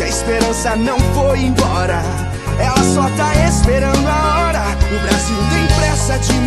gente, a esperança não foi embora. Ela só tá esperando a hora. O Brasil tem pressa de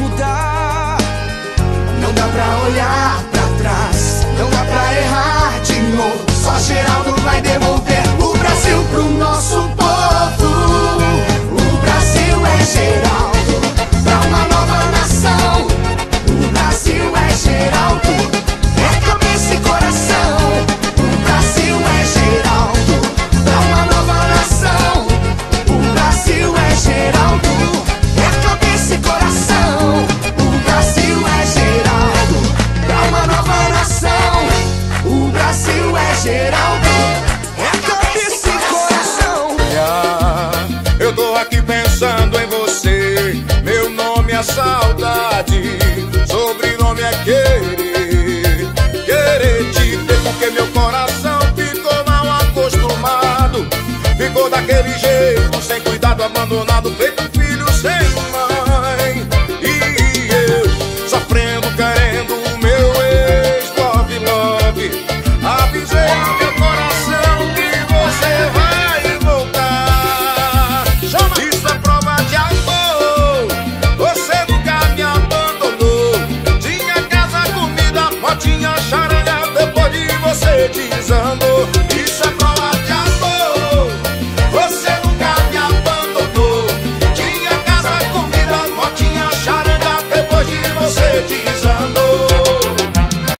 nova nação. O Brasil é Geraldo, é cabeça e coração. Eu tô aqui pensando em você. Meu nome é saudade, sobrenome é querer. Querer te ter porque meu coração ficou mal acostumado. Ficou daquele jeito, sem cuidado, abandonado, feito concretizando. Isso é prova de amor. Você nunca me abandonou. Tinha casa, comida, motinha, charanga. Depois de você desandou.